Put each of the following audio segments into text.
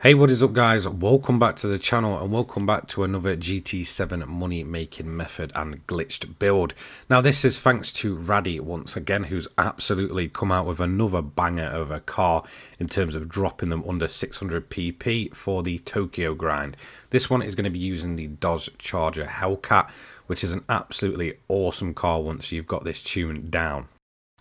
Hey what is up guys, welcome back to the channel and welcome back to another GT7 money making method and glitched build. Now this is thanks to Radhi once again who's absolutely come out with another banger of a car in terms of dropping them under 600 pp for the Tokyo grind. This one is going to be using the Dodge Charger Hellcat which is an absolutely awesome car once you've got this tuned down.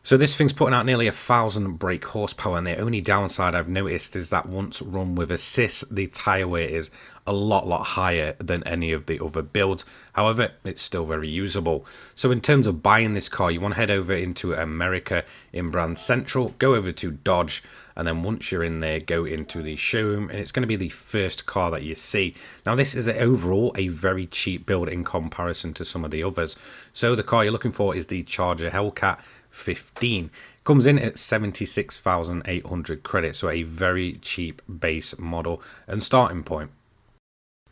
So this thing's putting out nearly a thousand brake horsepower and the only downside I've noticed is that once run with assist the tyre weight is a lot lot higher than any of the other builds. However it's still very usable. So in terms of buying this car you want to head over into America in Brand Central go over to Dodge and then once you're in there go into the showroom and it's going to be the first car that you see now this is a, overall a very cheap build in comparison to some of the others so the car you're looking for is the Charger Hellcat 15. Comes in at 76,800 credits, so a very cheap base model and starting point.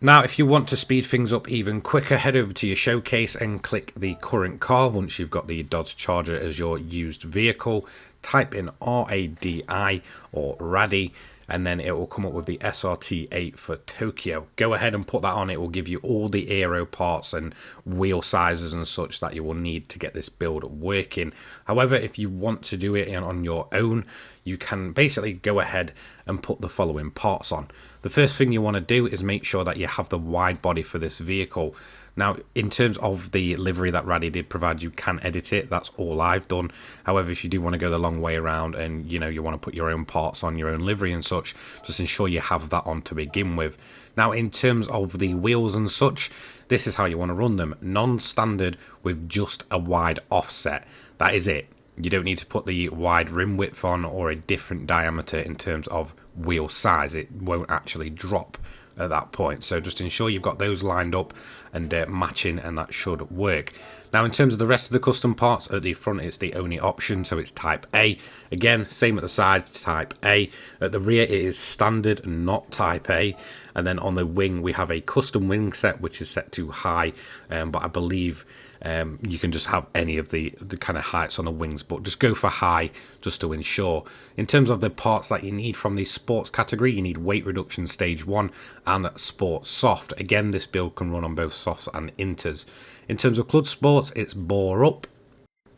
Now, if you want to speed things up even quicker, head over to your showcase and click the current car once you've got the Dodge Charger as your used vehicle. Type in RADI or RADI and then it will come up with the SRT8 for Tokyo. Go ahead and put that on. It will give you all the aero parts and wheel sizes and such that you will need to get this build working. However, if you want to do it on your own, you can basically go ahead and put the following parts on. The first thing you want to do is make sure that you have the wide body for this vehicle. Now, in terms of the livery that Radhi did provide, you can edit it. That's all I've done. However, if you do want to go the long way around and, you know, you want to put your own parts on, your own livery and such, just ensure you have that on to begin with. Now, in terms of the wheels and such, this is how you want to run them. Non-standard with just a wide offset. That is it. You don't need to put the wide rim width on or a different diameter in terms of wheel size. It won't actually drop at that point. So just ensure you've got those lined up and uh, matching and that should work. Now in terms of the rest of the custom parts, at the front it's the only option, so it's type A. Again, same at the sides, type A. At the rear it is standard, not type A. And then on the wing we have a custom wing set which is set to high, um, but I believe um, you can just have any of the, the kind of heights on the wings, but just go for high just to ensure. In terms of the parts that you need from the sports category, you need weight reduction stage 1 and sport soft. Again, this build can run on both softs and inters. In terms of club sports, it's bore up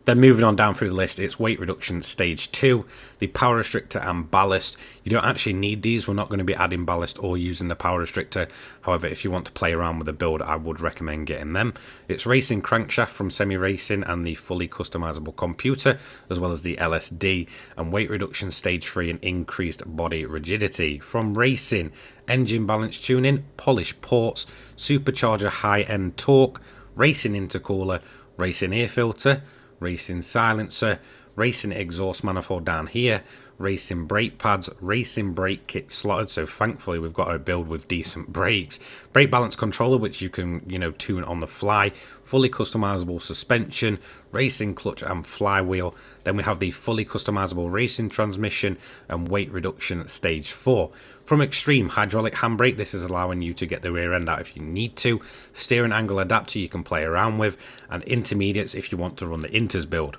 then moving on down through the list, it's weight reduction stage two, the power restrictor and ballast. You don't actually need these. We're not going to be adding ballast or using the power restrictor. However, if you want to play around with the build, I would recommend getting them. It's racing crankshaft from Semi Racing and the fully customizable computer, as well as the LSD and weight reduction stage three and increased body rigidity. From racing, engine balance tuning, polished ports, supercharger high end torque, racing intercooler, racing air filter, racing silencer, racing exhaust manifold down here, racing brake pads, racing brake kit slotted. So thankfully we've got a build with decent brakes. Brake balance controller, which you can, you know, tune on the fly. Fully customizable suspension, racing clutch and flywheel. Then we have the fully customizable racing transmission and weight reduction at stage 4. From extreme hydraulic handbrake, this is allowing you to get the rear end out if you need to. Steering angle adapter you can play around with. And intermediates if you want to run the Inters build.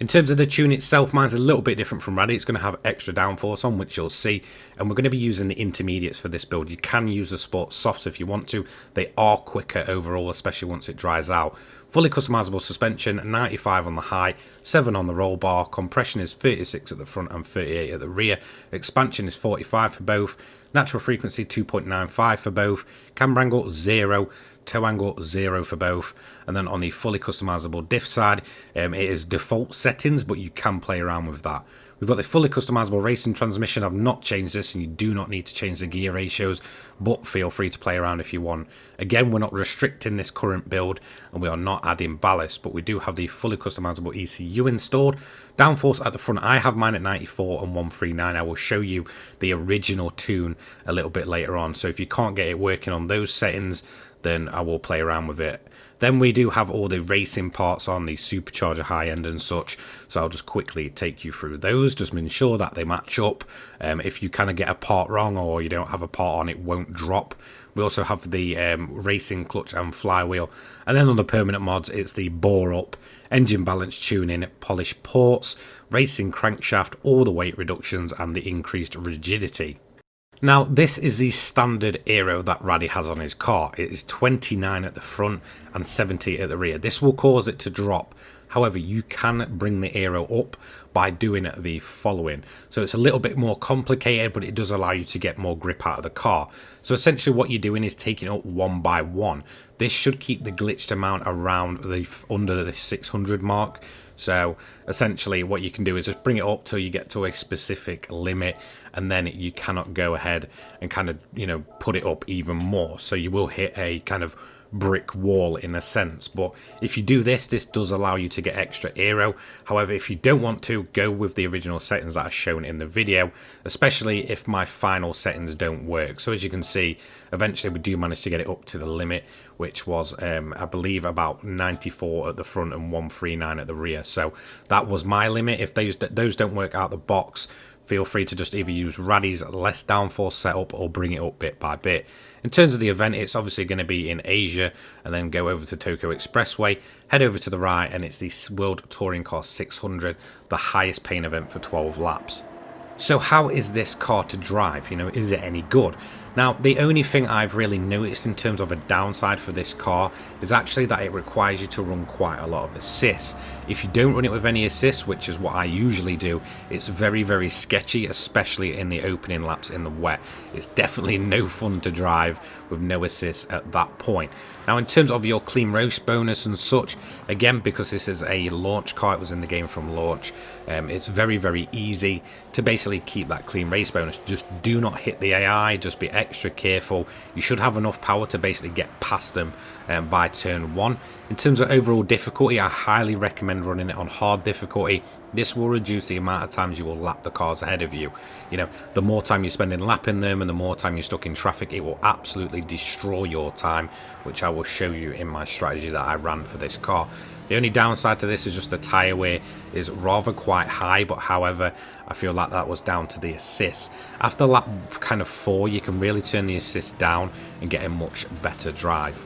In terms of the tune itself, mine's a little bit different from Radhi. It's going to have extra downforce on, which you'll see. And we're going to be using the intermediates for this build. You can use the Sport Softs if you want to. They are quicker overall, especially once it dries out. Fully customizable suspension, 95 on the high, 7 on the roll bar. Compression is 36 at the front and 38 at the rear. Expansion is 45 for both. Natural frequency 2.95 for both. Camber angle 0 toe angle zero for both and then on the fully customizable diff side um, it is default settings but you can play around with that we've got the fully customizable racing transmission. I've not changed this and you do not need to change the gear ratios but feel free to play around if you want. Again we're not restricting this current build and we are not adding ballast but we do have the fully customizable ecu installed downforce at the front i have mine at 94 and 139 i will show you the original tune a little bit later on so if you can't get it working on those settings then I will play around with it. Then we do have all the racing parts on the supercharger high end and such. So I'll just quickly take you through those. Just ensure that they match up. Um, if you kind of get a part wrong or you don't have a part on, it won't drop. We also have the um, racing clutch and flywheel. And then on the permanent mods, it's the bore up, engine balance tuning, polished ports, racing crankshaft, all the weight reductions and the increased rigidity. Now, this is the standard aero that Radhi has on his car. It is 29 at the front and 70 at the rear. This will cause it to drop. However, you can bring the aero up by doing the following. So it's a little bit more complicated, but it does allow you to get more grip out of the car. So essentially what you're doing is taking up one by one. This should keep the glitched amount around the under the 600 mark. So essentially what you can do is just bring it up till you get to a specific limit and then you cannot go ahead and kind of, you know, put it up even more. So you will hit a kind of brick wall in a sense. But if you do this, this does allow you to get extra aero. However, if you don't want to, go with the original settings that are shown in the video, especially if my final settings don't work. So as you can see, eventually we do manage to get it up to the limit, which was, um, I believe, about 94 at the front and 139 at the rear. So that was my limit. If those, those don't work out the box, feel free to just either use Radhi's less downforce setup or bring it up bit by bit. In terms of the event, it's obviously going to be in Asia and then go over to Tokyo Expressway, head over to the right, and it's the World Touring Car 600, the highest paying event for 12 laps. So how is this car to drive? You know, is it any good? Now, the only thing I've really noticed in terms of a downside for this car is actually that it requires you to run quite a lot of assists. If you don't run it with any assists, which is what I usually do, it's very, very sketchy, especially in the opening laps in the wet. It's definitely no fun to drive with no assists at that point. Now, in terms of your clean race bonus and such, again, because this is a launch car, it was in the game from launch, um, it's very, very easy to basically keep that clean race bonus. Just do not hit the AI, just be extra careful. You should have enough power to basically get past them um, by turn one. In terms of overall difficulty, I highly recommend running it on hard difficulty. This will reduce the amount of times you will lap the cars ahead of you. You know, the more time you spend in lapping them and the more time you're stuck in traffic, it will absolutely destroy your time, which I will show you in my strategy that I ran for this car. The only downside to this is just the tyre wear is rather quite high, but however, I feel like that was down to the assist. After lap kind of four, you can really turn the assist down and get a much better drive.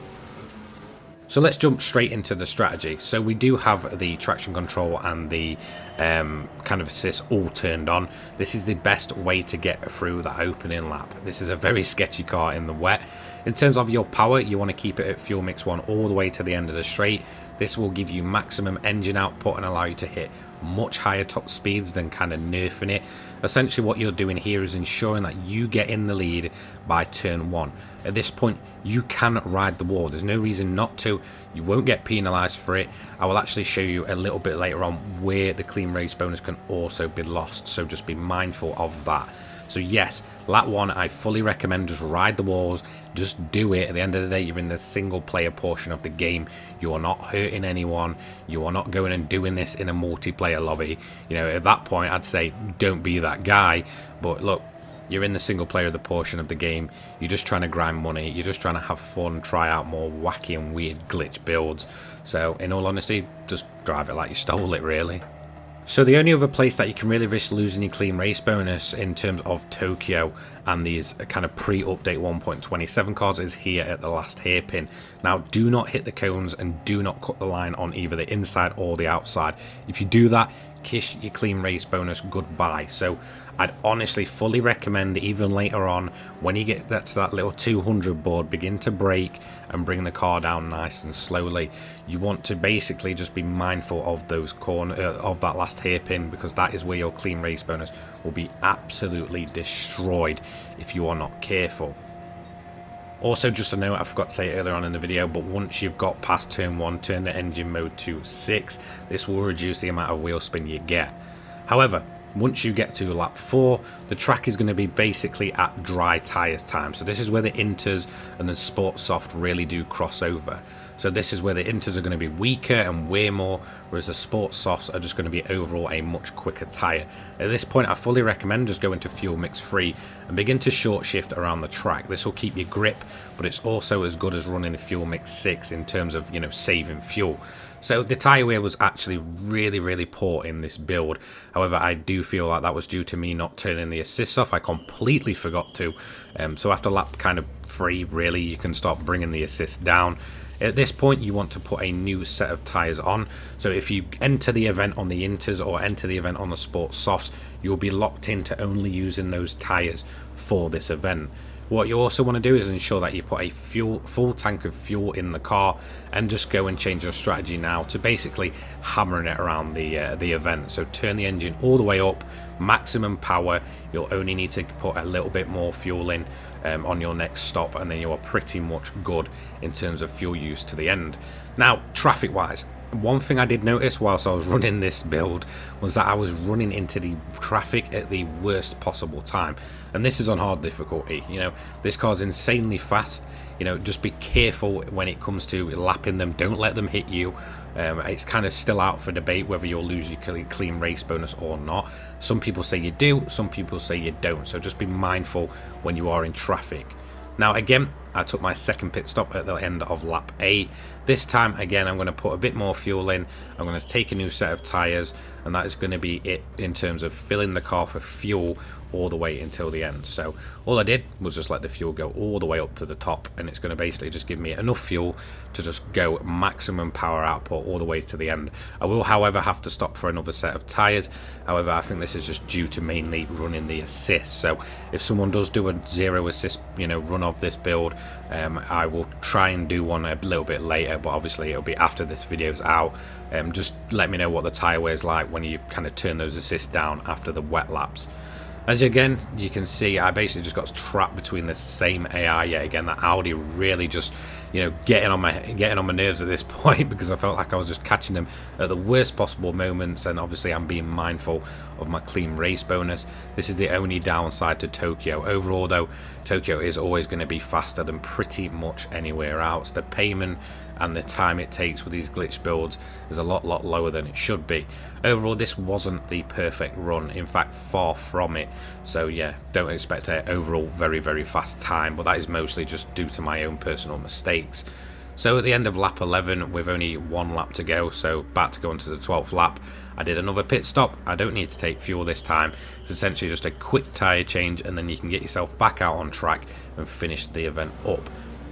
So let's jump straight into the strategy. So we do have the traction control and the um, kind of assist all turned on. This is the best way to get through that opening lap. This is a very sketchy car in the wet. In terms of your power, you want to keep it at fuel mix 1 all the way to the end of the straight. This will give you maximum engine output and allow you to hit much higher top speeds than kind of nerfing it. Essentially what you're doing here is ensuring that you get in the lead by turn 1. At this point, you can ride the wall. There's no reason not to. You won't get penalised for it. I will actually show you a little bit later on where the clean race bonus can also be lost. So just be mindful of that. So yes, lap one, I fully recommend just ride the walls, just do it. At the end of the day, you're in the single player portion of the game. You are not hurting anyone. You are not going and doing this in a multiplayer lobby. You know, at that point, I'd say don't be that guy. But look, you're in the single player the portion of the game. You're just trying to grind money. You're just trying to have fun, try out more wacky and weird glitch builds. So, in all honesty, just drive it like you stole it, really. So the only other place that you can really risk losing your clean race bonus in terms of Tokyo and these kind of pre-update 1.27 cars is here at the last hairpin. Now do not hit the cones and do not cut the line on either the inside or the outside. If you do that, kiss your clean race bonus goodbye. So I'd honestly fully recommend even later on when you get that to that little 200 board begin to brake and bring the car down nice and slowly you want to basically just be mindful of those corner uh, of that last hairpin because that is where your clean race bonus will be absolutely destroyed if you are not careful also, just a note, I forgot to say earlier on in the video, but once you've got past turn 1, turn the engine mode to 6. This will reduce the amount of wheel spin you get. However, once you get to lap 4, the track is going to be basically at dry tyres time. So this is where the Inters and the Sports Soft really do cross over. So this is where the Inters are going to be weaker and way more, whereas the Sports Softs are just going to be overall a much quicker tyre. At this point, I fully recommend just going to fuel mix free and begin to short shift around the track. This will keep your grip, but it's also as good as running a fuel mix 6 in terms of, you know, saving fuel. So the tyre wear was actually really, really poor in this build. However, I do feel like that was due to me not turning the assists off. I completely forgot to. Um, so after lap kind of three, really, you can start bringing the assist down. At this point, you want to put a new set of tyres on. So if you enter the event on the Inters or enter the event on the Sports Softs, you'll be locked into only using those tyres for this event. What you also want to do is ensure that you put a fuel full tank of fuel in the car and just go and change your strategy now to basically hammering it around the uh, the event. So turn the engine all the way up, maximum power. You'll only need to put a little bit more fuel in um, on your next stop and then you are pretty much good in terms of fuel use to the end. Now, traffic wise, one thing I did notice whilst I was running this build was that I was running into the traffic at the worst possible time. And this is on hard difficulty. You know, this car's insanely fast. You know, just be careful when it comes to lapping them. Don't let them hit you. Um, it's kind of still out for debate whether you'll lose your clean race bonus or not. Some people say you do, some people say you don't. So just be mindful when you are in traffic. Now again, I took my second pit stop at the end of lap A. This time, again, I'm going to put a bit more fuel in. I'm going to take a new set of tyres, and that is going to be it in terms of filling the car for fuel all the way until the end. So all I did was just let the fuel go all the way up to the top, and it's going to basically just give me enough fuel to just go maximum power output all the way to the end. I will, however, have to stop for another set of tyres. However, I think this is just due to mainly running the assist. So if someone does do a zero assist, you know, run of this build, um, I will try and do one a little bit later, but obviously it'll be after this video's out. Um, just let me know what the tyre wear is like when you kind of turn those assists down after the wet laps. As again, you can see, I basically just got trapped between the same AI yet again. That Audi really just, you know, getting on my getting on my nerves at this point because I felt like I was just catching them at the worst possible moments. And obviously, I'm being mindful of my clean race bonus. This is the only downside to Tokyo. Overall, though, Tokyo is always going to be faster than pretty much anywhere else. The payment and the time it takes with these glitch builds is a lot lot lower than it should be. Overall this wasn't the perfect run, in fact far from it, so yeah don't expect an overall very very fast time but that is mostly just due to my own personal mistakes. So at the end of lap 11 with only one lap to go, so back to go into the 12th lap, I did another pit stop. I don't need to take fuel this time. It's essentially just a quick tyre change and then you can get yourself back out on track and finish the event up.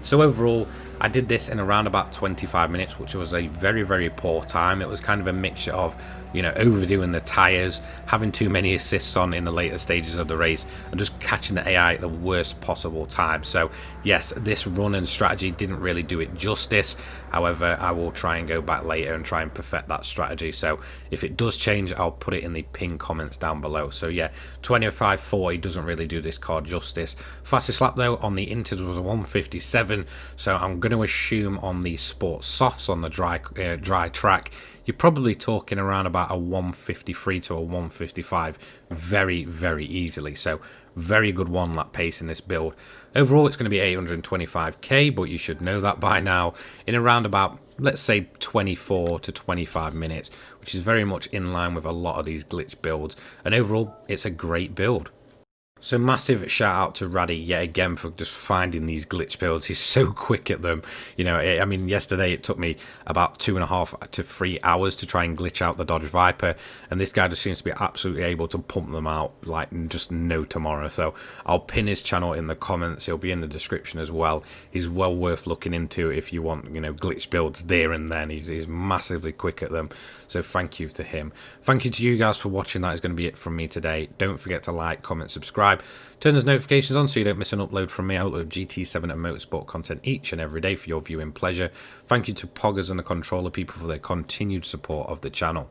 So overall, I did this in around about 25 minutes, which was a very, very poor time. It was kind of a mixture of, you know, overdoing the tyres, having too many assists on in the later stages of the race, and just catching the AI at the worst possible time. So, yes, this run and strategy didn't really do it justice. However, I will try and go back later and try and perfect that strategy. So, if it does change, I'll put it in the pin comments down below. So, yeah, 25.40 doesn't really do this car justice. Fastest lap, though, on the Inters was a 157. So, I'm going going to assume on the sports softs on the dry uh, dry track, you're probably talking around about a 153 to a 155 very, very easily. So very good one lap pace in this build. Overall, it's going to be 825k, but you should know that by now in around about, let's say 24 to 25 minutes, which is very much in line with a lot of these glitch builds. And overall, it's a great build. So massive shout out to Radhi yet again for just finding these glitch builds. He's so quick at them. You know, I mean, yesterday it took me about two and a half to three hours to try and glitch out the Dodge Viper, and this guy just seems to be absolutely able to pump them out like just no tomorrow. So I'll pin his channel in the comments. He'll be in the description as well. He's well worth looking into if you want, you know, glitch builds there and then. He's, he's massively quick at them. So thank you to him. Thank you to you guys for watching. That is going to be it from me today. Don't forget to like, comment, subscribe subscribe. Turn those notifications on so you don't miss an upload from me. I upload GT7 and motorsport content each and every day for your viewing pleasure. Thank you to Poggers and the controller people for their continued support of the channel.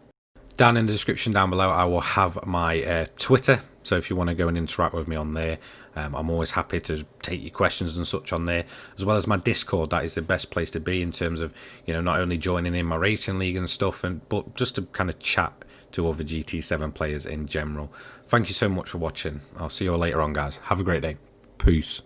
Down in the description down below, I will have my uh, Twitter. So if you want to go and interact with me on there, um, I'm always happy to take your questions and such on there, as well as my Discord. That is the best place to be in terms of, you know, not only joining in my racing league and stuff, and but just to kind of chat to other GT7 players in general. Thank you so much for watching. I'll see you all later on, guys. Have a great day. Peace.